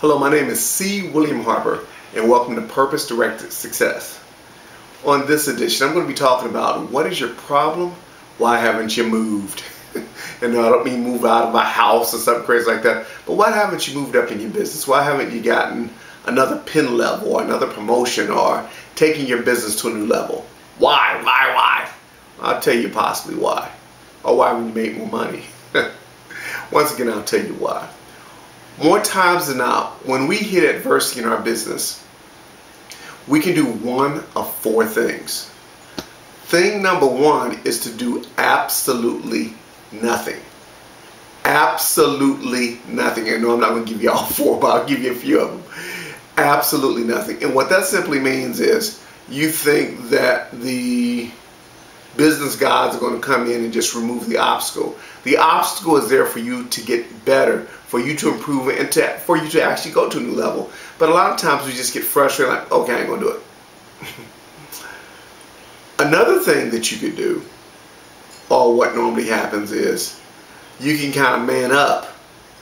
Hello, my name is C. William Harper, and welcome to Purpose Directed Success. On this edition, I'm going to be talking about what is your problem? Why haven't you moved? and I don't mean move out of a house or something crazy like that, but why haven't you moved up in your business? Why haven't you gotten another pin level or another promotion or taking your business to a new level? Why, why, why? I'll tell you possibly why. Or why when you make more money. Once again, I'll tell you why. More times than not, when we hit adversity in our business, we can do one of four things. Thing number one is to do absolutely nothing. Absolutely nothing. I know I'm not going to give you all four, but I'll give you a few of them. Absolutely nothing. And what that simply means is you think that the business gods are going to come in and just remove the obstacle. The obstacle is there for you to get better, for you to improve, and to, for you to actually go to a new level. But a lot of times we just get frustrated, like, okay, I ain't going to do it. Another thing that you could do, or what normally happens is, you can kind of man up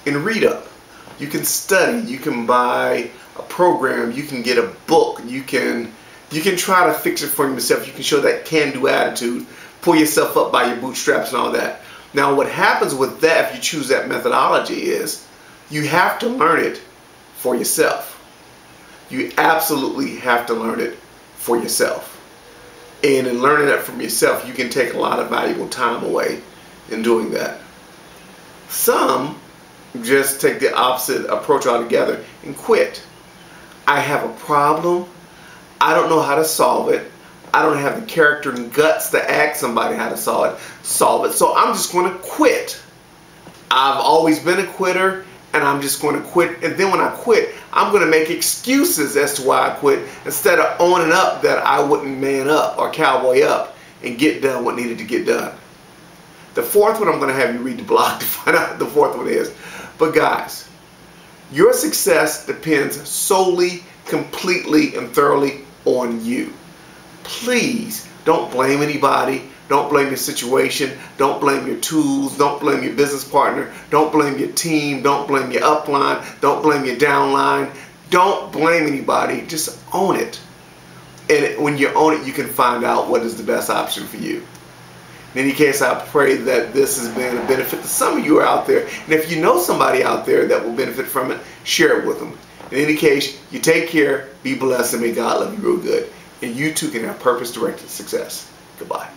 and read up. You can study, you can buy a program, you can get a book, you can you can try to fix it for yourself. You can show that can-do attitude, pull yourself up by your bootstraps and all that. Now what happens with that if you choose that methodology is you have to learn it for yourself. You absolutely have to learn it for yourself. And in learning that from yourself, you can take a lot of valuable time away in doing that. Some just take the opposite approach altogether and quit. I have a problem I don't know how to solve it. I don't have the character and guts to ask somebody how to solve it. Solve it. So I'm just going to quit. I've always been a quitter and I'm just going to quit. And then when I quit, I'm going to make excuses as to why I quit instead of owning up that I wouldn't man up or cowboy up and get done what needed to get done. The fourth one, I'm going to have you read the blog to find out what the fourth one is. But guys, your success depends solely, completely, and thoroughly on you. Please don't blame anybody. Don't blame your situation. Don't blame your tools. Don't blame your business partner. Don't blame your team. Don't blame your upline. Don't blame your downline. Don't blame anybody. Just own it. And when you own it, you can find out what is the best option for you. In any case, I pray that this has been a benefit to some of you out there. And if you know somebody out there that will benefit from it, share it with them. In any case, you take care, be blessed, and may God love you real good. And you too can have purpose-directed success. Goodbye.